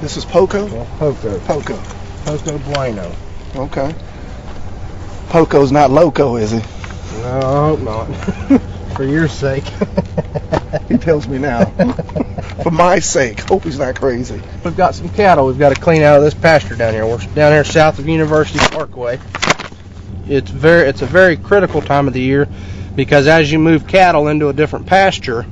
This is Poco? Poco. Poco. Poco Bueno. Okay. Poco's not loco, is he? No, I hope not. For your sake. He tells me now. For my sake. Hope he's not crazy. We've got some cattle we've got to clean out of this pasture down here. We're down here south of University Parkway. It's very it's a very critical time of the year because as you move cattle into a different pasture,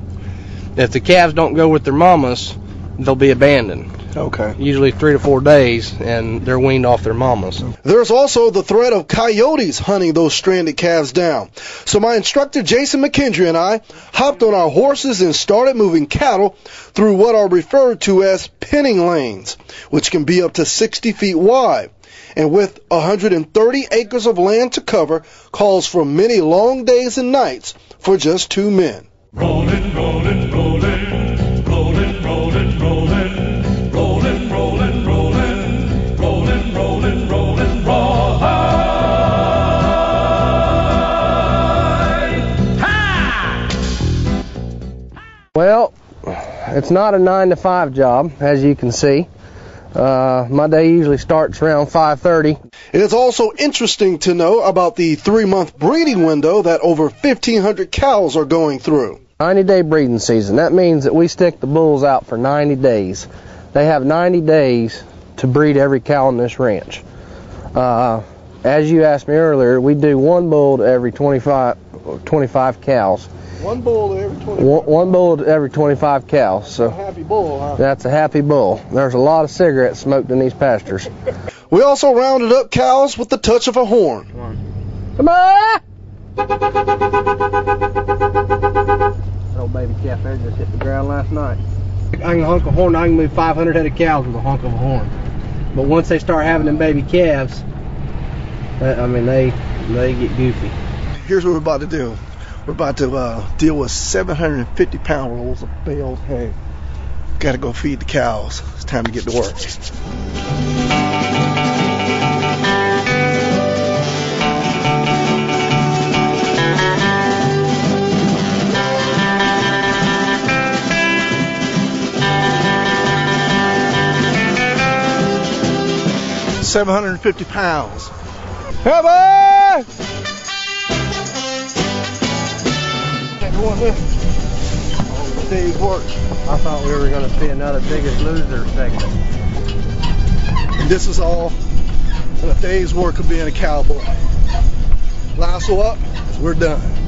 if the calves don't go with their mamas, they'll be abandoned. Okay. Usually three to four days, and they're weaned off their mamas. There's also the threat of coyotes hunting those stranded calves down. So my instructor Jason McKendry and I hopped on our horses and started moving cattle through what are referred to as penning lanes, which can be up to 60 feet wide. And with 130 acres of land to cover, calls for many long days and nights for just two men. Rolling, rolling, rolling, it's not a nine to five job, as you can see. Uh, my day usually starts around 5:30. It is also interesting to know about the three month breeding window that over 1,500 cows are going through. 90 day breeding season. That means that we stick the bulls out for 90 days. They have 90 days to breed every cow on this ranch. Uh, as you asked me earlier, we do one bull to every 25, 25 cows. One bull every 20. One, one bull to every 25 cows. So happy bull, huh? that's a happy bull. There's a lot of cigarettes smoked in these pastures. We also rounded up cows with the touch of a horn. Come on! Old baby calf there just hit the ground last night. I can honk a horn. I can move 500 head of cows with a honk of a horn. But once they start having them baby calves, I mean they they get goofy. Here's what we're about to do. We're about to uh, deal with 750 pound rolls of baled hay. Got to go feed the cows. It's time to get to work. Seven hundred and fifty pounds. Heaven! One day's work. I thought we were going to see another Biggest Loser segment. And this is all a day's work of being a cowboy. Lasso up, we're done.